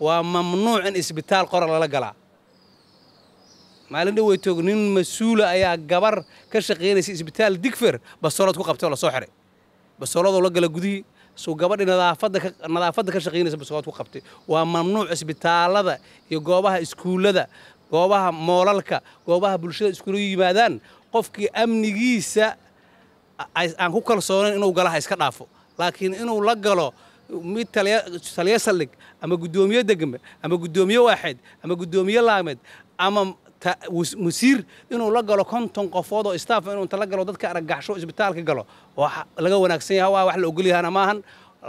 waa mamnuuc in isbitaal qora lala galaa. Maalin dhaweytoog nin mas'uula ayaa gabar ka shaqaynaysa isbitaal digfer bastoolad ku qabtay oo la soo xiray. Bastooladoo la gala gudihii suu gabadhii nadaafadda ka shaqaynaysa bastoolad ku qabtay. Waa mamnuuc isbitaalada iyo goobaha iskuullada goobaha moolalka goobaha bulshada iskuula yimaadaan. Qofkii amnigiisa aan ku kalsoonayn inuu galaha iska dhaafo. Laakiin inuu la galo mid taliyo saldhig ama guddoomiye degme ama guddoomiye waaxid ama guddoomiye laameed ama wasiir inuu la galo konton qofood oo staff inuu inta la galo dadka aragaxsho isbitaalka galo. Laga wanaagsan yaha waa wax la ogolyahana maahan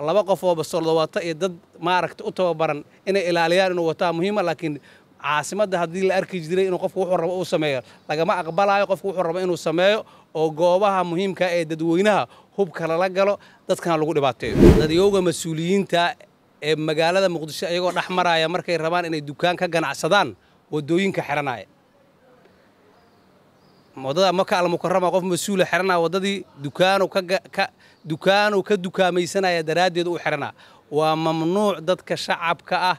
laba qof oo bastoolda wata iyo dad maaragta u tababaran inay ilaaliyaan inuu wataa muhiima laakiin caasimadda haddii la arki jiray inuu qofku wuxuu rabo uu sameeyo lagama aqbalaayo qofku wuxuu rabo inuu sameeyo oo goobaha muhiimka ee dadweynaha hubka lala galo dadkana lagu dhibaateeyo. Dadyowga mas'uuliyiinta ee magaalada muqdisho iyagoo dhex maraya markay rabaan inay dukaan ka ganacsadaan waddooyinka xiranaya waddada maka almukarama qof mas'uula xiranaa waddadii dukaanu ka dukaamaysanaya daraaddeed u xiranaa waa mamnuuc dadka shacabka ah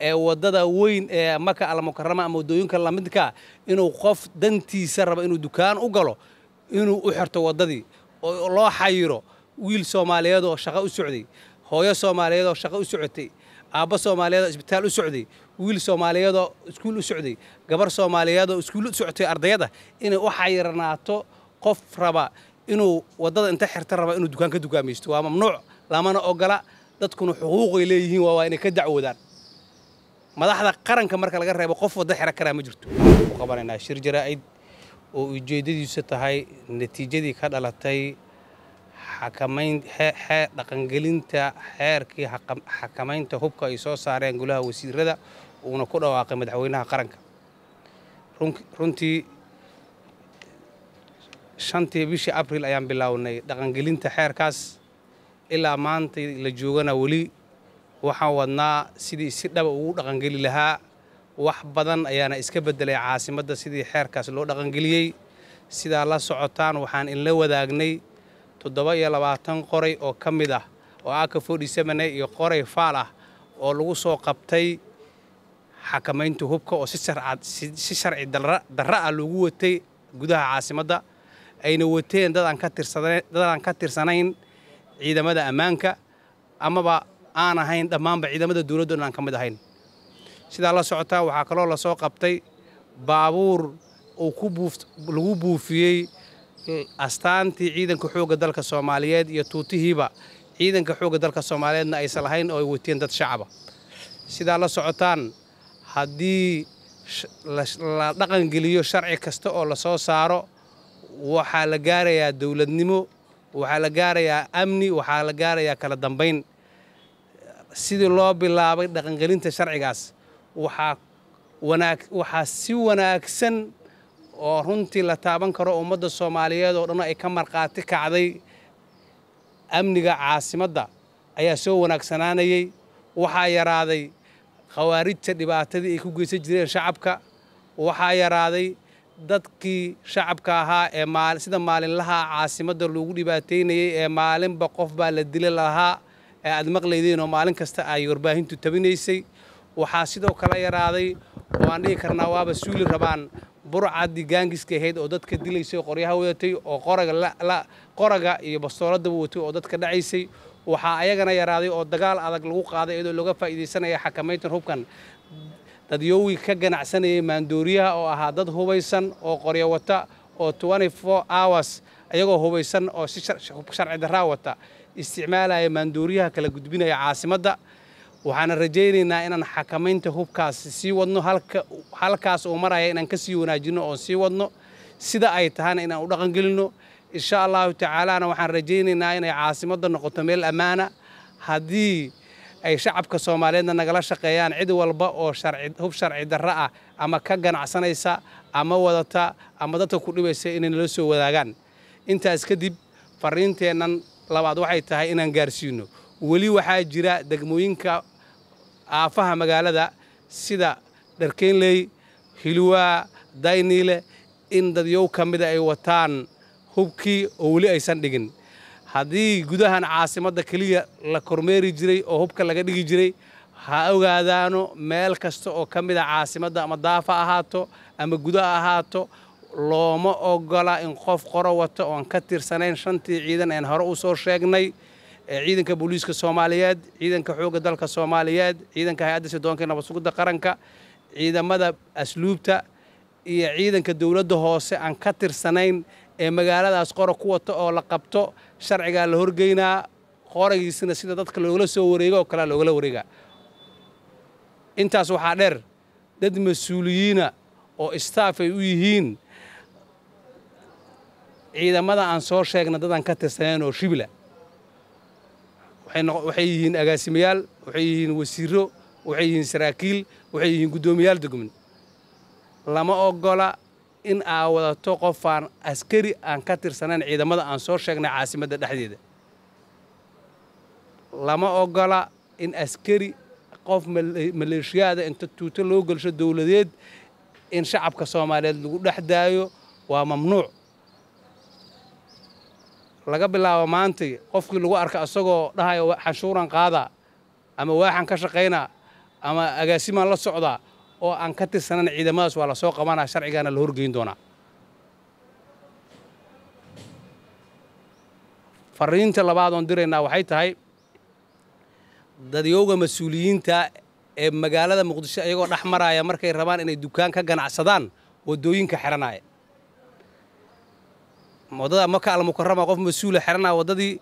ee waddada weyn ee maka almukarama ama waddooyinka lamidkaa inuu qof dantiisa raba inuu dukaan u galo inuu u xirto waddadii oo loo xayiro wiil soomaaliyeed oo shaqo u socday hooyo soomaaliyeed oo shaqo u socotay aabbo soomaaliyeed oo isbitaal u socday wiil soomaaliyeed oo iskuul u socday gabar soomaaliyeed oo iskuul u socotay ardayada inay u xayiranaato qof raba inuu waddada inta xirta raba inuu dukaan ka dukaamaysto. Waa mamnuuc lamana ogola dadkuna xuquuqay leeyihiin waa waa inay ka dacwoodaan madaxda qaranka marka laga reebo qof wadda xira karaa ma jirto. Qabanaynaa shir jaraa'id oo ujeeddadiisu tahay natiijadii ka dhalatay xakamayn dhaqangelinta xeerkii xakamaynta hubka ay soo saareen golaha wasiirada uuna ku dhawaaqay madaxweynaha qaranka. Runtii shantii bishii abril ayaan bilownay dhaqangelinta xeerkaas. Ilaa maanta la joogana weli waxaan wadnaa sidii si dhaba ugu dhaqangeli lahaa. Wax badan ayaana iska beddelay caasimadda sidii xeerkaas loo dhaqangeliyey. Sidaa la socotaan waxaan inla wadaagnay toddoba iyo labaatan qoray oo ka mid ah oo aka sevene iyo qoray faal ah oo lagu soo qabtay xakamaynta hubka oo si sharci darra ah loogu watay gudaha caasimadda ayna wateen dadaan ka tirsanayn ciidamada ammaanka. Amaba aan ahayn dhammaanba ciidamada dowladda aan ka mid ahayn. Sidaa la socotaa waxaa kaloo la soo qabtay baabuur uu lagu buufiyey astaantii ciidanka xoogga dalka soomaaliyeed iyo tuutihiiba ciidanka xoogga dalka soomaaliyeedna aysan lahayn oo ay wateen dad shacaba. Sidaa la socotaan haddii la dhaqangeliyo sharci kasta oo la soo saaro waxaa la gaarayaa dowladnimo waxaa la gaarayaa amni waxaa la gaarayaa kala dambayn sidii loo bilaabay dhaqangelinta sharcigaas waxaa si wanaagsan oo runtii la taaban karo ummadda soomaaliyeed oo dhan ay ka markhaati kacday amniga caasimadda ayaa soo wanaagsanaanayey waxaa yaraaday khawaarijta dhibaatadii ay ku geysan jireen shacabka waxaa yaraaday dadkii shacabka ahaa ee sida maalinlaha caasimadda loogu dhibaataynayey ee maalinba qof baa la dila lahaa ee aad maqlaydeen oo maalin kasta ay warbaahintu tabinaysay waxaa sidoo kale yaraaday oo aan dhihi karnaa waaba suuli rabaan burcaddii gaangiska ahayd oo dadka dilaysay oo qoryaha wadatay oo qoraga iyo bastooladaba watay oo dadka dhacaysay. Waxaa ayagana yaraaday oo dagaal adag lagu qaaday iyadoo looga faa'iidaysanaya xakamayntan hubkan. Dadyowgii ka ganacsanayay maandooriyaha oo ahaa dad hubaysan oo qoryo wata oo hours ayagoo hubaysan oo si sharci darraa wata isticmaalaya maandooriyaha kala gudbinaya caasimadda waxaana rajaynaynaa inaan xakamaynta hubkaas sii wadno halkaas uu maraya inaan ka sii wanaajinno oon sii wadno. Sida ay tahana inaan u dhaqangelinno insha allahu tacaalaana waxaan rajaynaynaa inay caasimadda noqoto meel ammaana. Haddii ay shacabka soomaaliyeedna nagala shaqeeyaan cid walba oo hub sharci darro ah ama ka ganacsanaysa ama wadata ama dadka ku dhibaysa inay nala soo wadaagaan. Intaas kadib fariinteennan labaad waxay tahay inaan gaarsiino. Weli waxaa jira degmooyinka aafaha magaalada sida dharkeynley hilwaa dayniile in dadyow ka mida ay wataan hubkii oo weli aysan dhigin. Haddii gudahan caasimadda keliya la kormeeri jiray oo hubka laga dhigi jiray ha ogaadaano meel kasta oo ka mid a caasimadda ama daafa ahaato ama guda ha ahaato looma ogola in qof qoro wato oon ka tirsanayn shantii ciidan een hore u soo sheegnay ee ciidanka booliiska soomaaliyeed ciidanka xoogga dalka soomaaliyeed ciidanka hay'adda sidoonka nabad sugidda qaranka ciidamada asluubta iyo ciidanka dowladda hoose aan ka tirsanayn ee magaaladaas qora ku wata oo la qabto sharcigaa la horgeynaa qoragiisina sida dadka loogala soo wareego oo kalea loogala wareegaa. Intaas waxaa dheer dad mas'uuliyiina oo istaaf ay u yihiin ciidamada aan soo sheegna dadaan ka tirsanayn oo shibila waxay yihiin agaasimayaal waxay yihiin wasiiro waxay yihiin saraakiil waxay yihiin guddoomiyaal degmin lama ogola in aa wadato qofaan askari aan ka tirsanayn ciidamada aan soo sheegnay caasimadda dhexdeeda. Lama ogola in askari qof maleeshiyaada inta tuuto loo gelsho dowladeed in shacabka soomaaliyeed lagu dhex daayo waa mamnuuc laga bilaabo maantay qofkii lagu arka asagoo dhahayo xanshuuran qaadaa ama waaxan ka shaqaynaa ama agaasimaan la socdaa oo aan ka tirsanan ciidamadaas waa la soo qabanaa sharcigaana la horgeyn doonaa fariinta labaad oon diraynaa waxay tahay dadyowga mas'uuliyiinta ee magaalada muqdisho iyagoo dhex maraaya markay rabaan inay dukaan ka ganacsadaan waddooyinka xidhanaya waddada maka almukarama qof mas'uula xidhanaa waddadii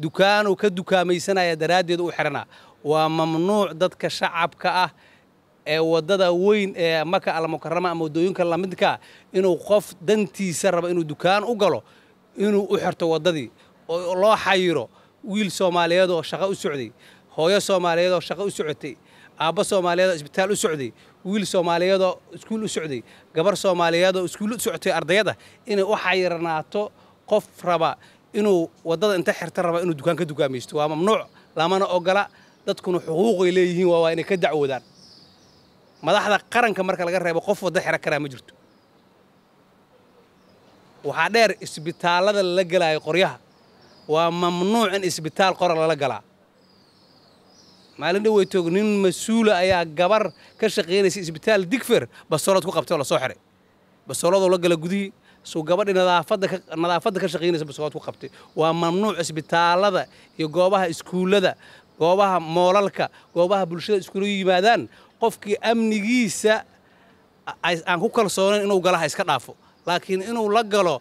dukaanu ka dukaamaysanaya daraaddeed u xidhanaa waa mamnuuc dadka shacabka ah ee waddada weyn ee maka almukarama ama waddooyinka lamidkaa inuu qof dantiisa rabo inuu dukaan u galo inuu u xirto waddadii oo loo xayiro wiil soomaaliyeed oo shaqo u socday hooyo soomaaliyeed oo shaqo u socotay aabbo soomaaliyeed oo isbitaal u socday wiil soomaaliyeed oo iskuul u socday gabar soomaaliyeed oo iskuul u socotay ardayada inay u xayirnaato qof raba inuu waddada inta xirta raba inuu dukaan ka dukaamaysto waa mamnuuc lamana ogola dadkuna xuquuqay leeyihiin waa waa inay ka dacwoodaan madaxda qaranka marka laga reebo qof wadda xiro karaa ma jirto. Waxaa dheer isbitaallada lala gelaayo qoryaha. Waa mamnuuc in isbitaal qora lala galaa maalin dhaweytoog nin mas'uula ayaa gabar ka shaqaynaysa isbitaal digfer bastoolad ku qabtay oo la soo xiray bastooladoo la gala gudihii suu gabadhii nadaafadda ka shaqaynaysa bastoolad ku qabtay. Waa mamnuuc isbitaallada iyo goobaha iskuullada goobaha moolalka goobaha bulshada iskula yimaadaan. Qofkii amnigiisa aan ku kalsoonayn inuu galaha iska dhaafo. Laakiin inuu la galo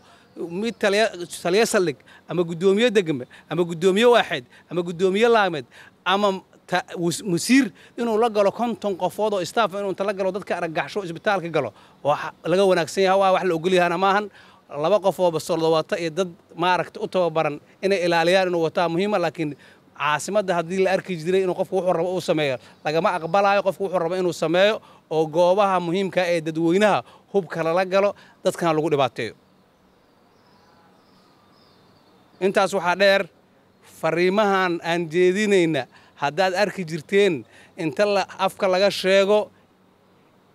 mid taliyo saldhig ama guddoomiye degme ama guddoomiye waaxeed ama guddoomiye laameed ama wasiir inuu la galo konton qofood oo staafa inuu inta la galo dadka aragaxsho isbitaalka galo. Laga wanaagsan yaha waa wax la ogol maahan. Laba qof oo basoldo wata iyo dad maaragta u tababaran inay ilaaliyaan inuu wataa muhiima laakiin caasimadda haddii la arki jiray inuu qofku wuxuu rabo uu sameeyo. Lagama aqbalaayo qofku wuxuu rabo inuu sameeyo oo goobaha muhiimka ee dadweynaha hubka lala galo dadkana lagu dhibaateeyo. Intaas waxaa dheer fariimahan aan jeedinayna haddaad arki jirteen inta afka laga sheego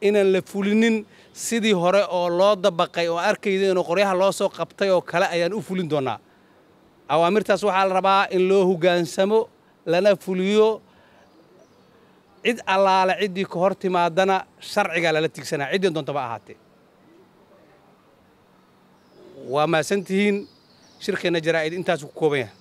inaan la fulinin sidii hore oo loo dabaqay oo arkayda inuu qoryaha loo soo qabtay oo kale ayaan u fulin doonnaa awaamirtaas waxaa la rabaa in loo hoggaansamo lana fuliyo cid allaale ciddii ka hor timaadana sharcigaa lala tigsanaa. Ciddii doontaba ahaatee. Waa mahadsantihiin shirkeenna jaraa'id intaasuu ku kooban yahay